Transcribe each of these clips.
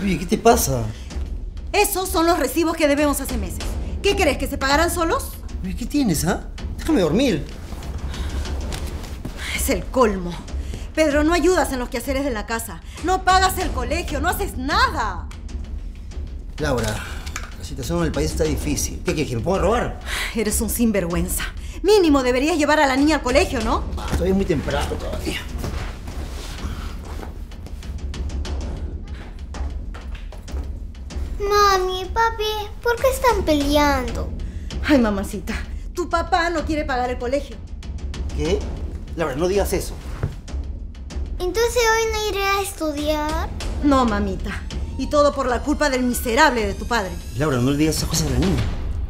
Oye, ¿qué te pasa? Esos son los recibos que debemos hace meses. ¿Qué crees? ¿Que se pagarán solos? Oye, ¿qué tienes, ah? Déjame dormir. Es el colmo. Pedro, no ayudas en los quehaceres de la casa. No pagas el colegio, no haces nada. Laura, la situación en el país está difícil. ¿Qué quieres? ¿Que me a robar? Eres un sinvergüenza. Mínimo deberías llevar a la niña al colegio, ¿no? Todavía es muy temprano todavía. Mami, papi, ¿por qué están peleando? Ay, mamacita, tu papá no quiere pagar el colegio. ¿Qué? Laura, no digas eso. Entonces hoy no iré a estudiar. No, mamita. Y todo por la culpa del miserable de tu padre. Laura, no le digas esas cosas a la niña.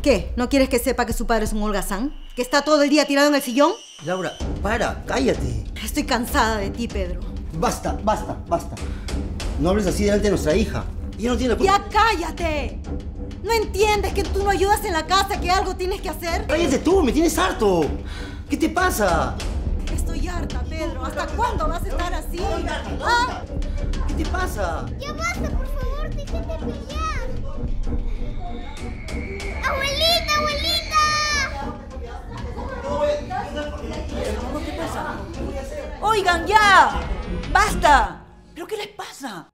¿Qué? ¿No quieres que sepa que su padre es un holgazán? ¿Que está todo el día tirado en el sillón? Laura, para, cállate. Estoy cansada de ti, Pedro. Basta, basta, basta. No hables así delante de nuestra hija. Ella no tiene la culpa. ¡Ya cállate! ¿No entiendes que tú no ayudas en la casa, que algo tienes que hacer? Cállate tú, me tienes harto. ¿Qué te pasa? Estoy harta, Pedro. ¿Hasta cuándo vas a estar así? ¿Ah? ¿Qué te pasa? Ya basta, por favor, déjate pelear. ¡Abuelita, abuelita! ¿Qué pasa? Oigan, ya. Basta. ¿Pero qué les pasa?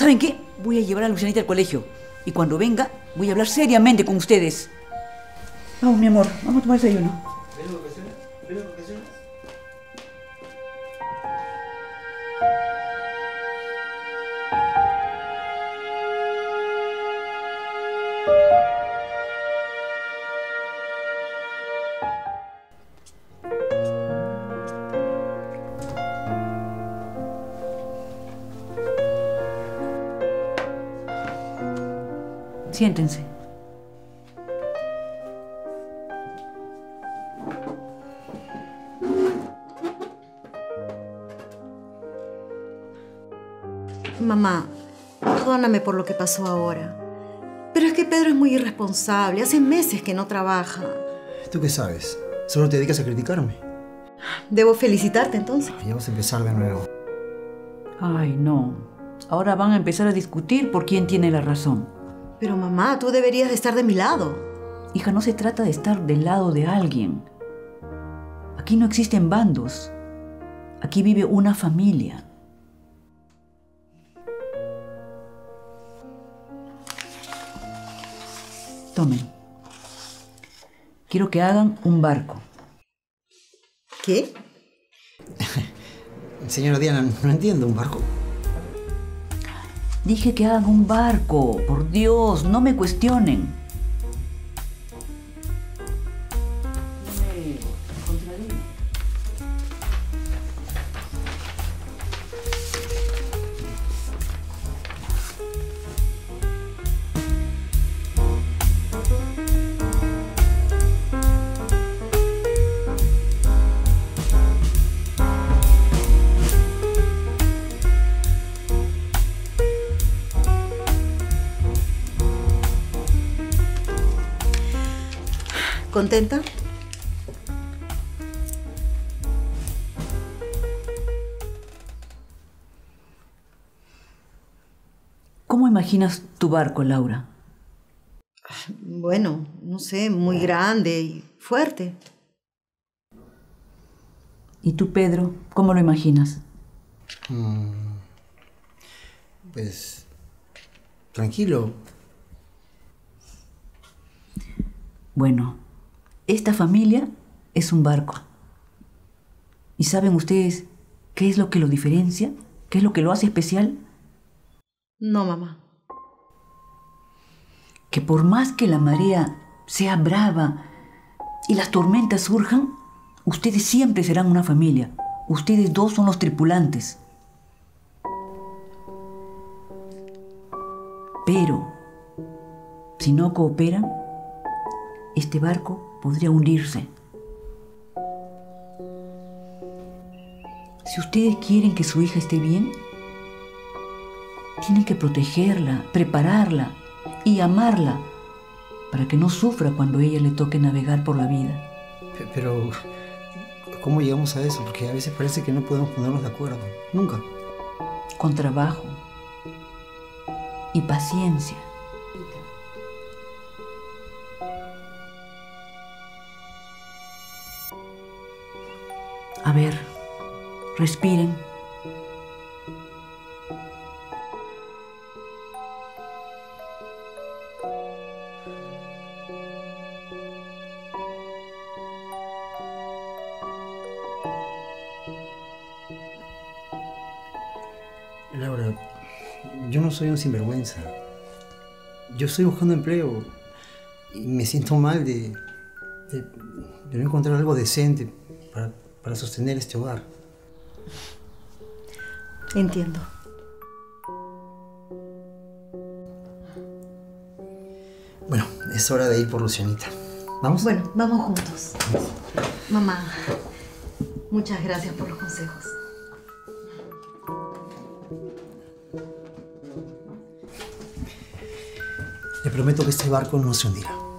¿Saben qué? Voy a llevar a Lucianita al colegio. Y cuando venga, voy a hablar seriamente con ustedes. Vamos, mi amor, vamos a tomar desayuno. Siéntense. Mamá, perdóname por lo que pasó ahora. Pero es que Pedro es muy irresponsable. Hace meses que no trabaja. ¿Tú qué sabes? Solo te dedicas a criticarme. Debo felicitarte entonces. Ya vas a empezar de nuevo. Ay, no. Ahora van a empezar a discutir por quién tiene la razón. Pero mamá, tú deberías de estar de mi lado. Hija, no se trata de estar del lado de alguien. Aquí no existen bandos. Aquí vive una familia. Tomen. Quiero que hagan un barco. ¿Qué? Señora Diana, no entiendo un barco. Dije que hagan un barco. Por Dios, no me cuestionen. ¿Contenta? ¿Cómo imaginas tu barco, Laura? Bueno, no sé, muy grande y fuerte. ¿Y tú, Pedro, cómo lo imaginas? Pues. Tranquilo. Bueno, esta familia es un barco. ¿Y saben ustedes qué es lo que lo diferencia? ¿Qué es lo que lo hace especial? No, mamá. Que por más que la marea sea brava y las tormentas surjan, ustedes siempre serán una familia. Ustedes dos son los tripulantes. Pero, si no cooperan, este barco podría hundirse. Si ustedes quieren que su hija esté bien, tienen que protegerla, prepararla y amarla para que no sufra cuando ella le toque navegar por la vida. Pe- Pero. ¿Cómo llegamos a eso? Porque a veces parece que no podemos ponernos de acuerdo. Nunca. con trabajo y paciencia. A ver, respiren. Laura, yo no soy un sinvergüenza. Yo estoy buscando empleo y me siento mal de, no encontrar algo decente para, para sostener este hogar. Entiendo. Bueno, es hora de ir por Lucianita. ¿Vamos? Bueno, vamos juntos. Mamá, muchas gracias por los consejos. Le prometo que este barco no se hundirá.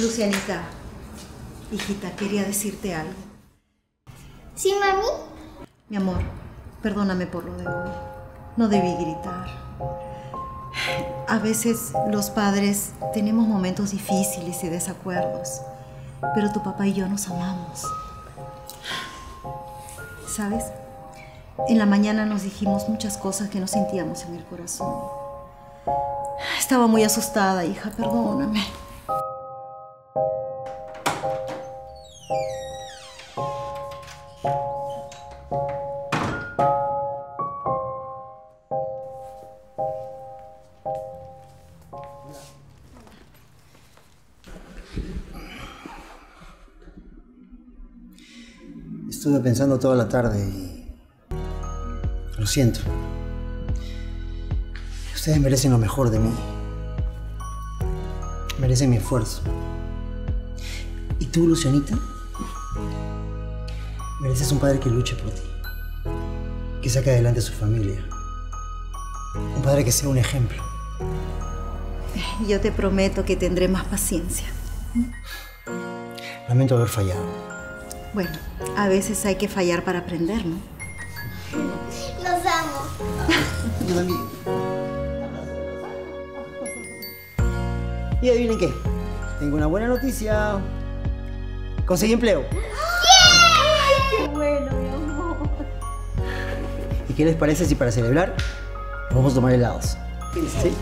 Lucianita, hijita, quería decirte algo. ¿Sí, mami? Mi amor, perdóname por lo de hoy. No debí gritar. A veces los padres tenemos momentos difíciles y desacuerdos, pero tu papá y yo nos amamos. ¿Sabes? En la mañana nos dijimos muchas cosas que no sentíamos en el corazón. Estaba muy asustada, hija, perdóname. Estuve pensando toda la tarde y... Lo siento. Ustedes merecen lo mejor de mí. Merecen mi esfuerzo. ¿Y tú, Lucianita? Mereces un padre que luche por ti. Que saque adelante a su familia. Un padre que sea un ejemplo. Yo te prometo que tendré más paciencia. Lamento haber fallado. Bueno, a veces hay que fallar para aprender, ¿no? Los amo. Yo también. Y adivinen qué. Tengo una buena noticia. Conseguí empleo. ¡Qué bueno, mi amor! ¿Y qué les parece si para celebrar vamos a tomar helados? ¿Sí? Sí.